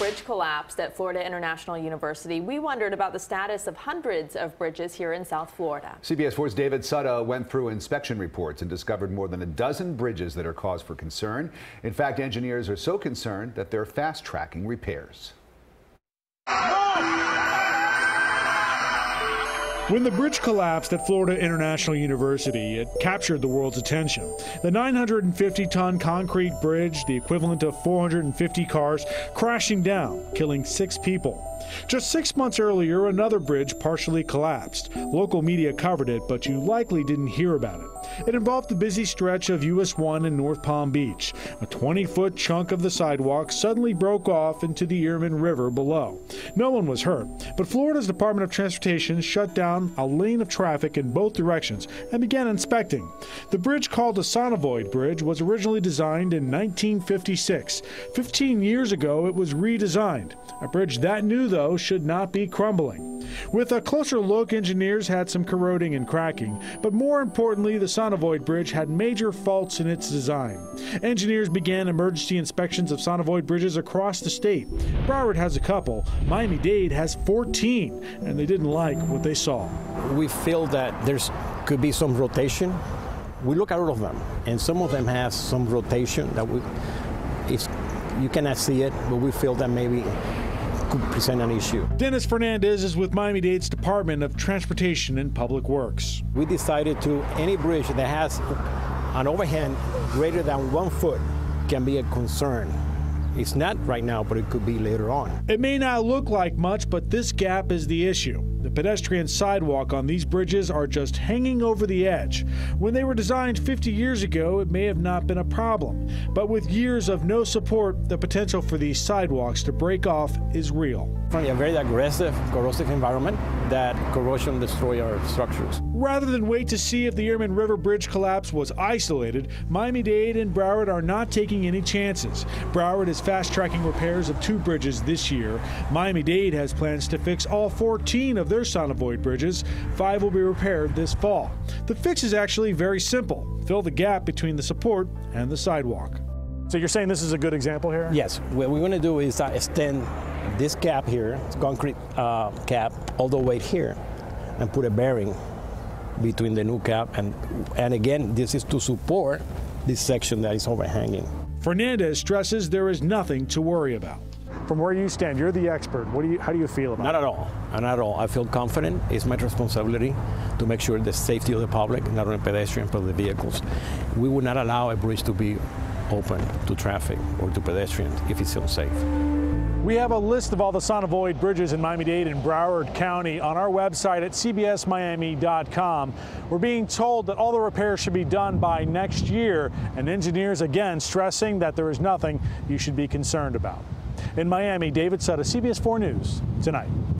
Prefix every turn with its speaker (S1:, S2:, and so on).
S1: bridge collapsed at Florida International University. We wondered about the status of hundreds of bridges here in South Florida.
S2: CBS 4's David Sutta went through inspection reports and discovered more than a dozen bridges that are cause for concern. In fact, engineers are so concerned that they're fast tracking repairs.
S3: When the bridge collapsed at Florida International University, it captured the world's attention. The 950 ton concrete bridge, the equivalent of 450 cars, crashing down, killing six people. Just six months earlier, another bridge partially collapsed. Local media covered it, but you likely didn't hear about it. It involved the busy stretch of US 1 in North Palm Beach. A 20 foot chunk of the sidewalk suddenly broke off into the Earman River below. No one was hurt, but Florida's Department of Transportation shut down a lane of traffic in both directions and began inspecting. The bridge called the Sonovoid Bridge was originally designed in 1956. 15 years ago, it was redesigned. A bridge that new, though, should not be crumbling. With a closer look, engineers had some corroding and cracking, but more importantly, the Sonovoid Bridge had major faults in its design. Engineers began emergency inspections of Sonovoid bridges across the state. Broward has a couple, Miami Dade has 14, and they didn't like what they saw.
S4: We feel that there's could be some rotation. We look at all of them, and some of them have some rotation that we, it's, you cannot see it, but we feel that maybe present an issue.
S3: Dennis Fernandez is with Miami Dade's Department of Transportation and Public Works.
S4: We decided to any bridge that has an overhang greater than one foot can be a concern. It's not right now, but it could be later on.
S3: It may not look like much, but this gap is the issue. The pedestrian sidewalk on these bridges are just hanging over the edge. When they were designed 50 years ago, it may have not been a problem. But with years of no support, the potential for these sidewalks to break off is real.
S4: From a very aggressive, corrosive environment that corrosion destroys our structures.
S3: Rather than wait to see if the Earman River Bridge collapse was isolated, Miami-Dade and Broward are not taking any chances. Broward is fast-tracking repairs of two bridges this year. Miami-Dade has plans to fix all 14 of their Sonovoid bridges. Five will be repaired this fall. The fix is actually very simple. Fill the gap between the support and the sidewalk. So you're saying this is a good example here?
S4: Yes. What we're going to do is uh, extend this cap here, concrete uh, cap, all the way here, and put a bearing between the new cap and and again, this is to support this section that is overhanging.
S3: Fernandez stresses there is nothing to worry about. From where you stand, you're the expert. What do you, how do you feel about
S4: Not
S3: it?
S4: at all. Not at all. I feel confident. It's my responsibility to make sure the safety of the public, not only pedestrians, but the vehicles. We would not allow a bridge to be open to traffic or to pedestrians if it's unsafe.
S3: We have a list of all the Sonovoid bridges in Miami-Dade and Broward County on our website at cbsmiami.com. We're being told that all the repairs should be done by next year, and engineers again stressing that there is nothing you should be concerned about. In Miami, David Sutta, CBS 4 News, tonight.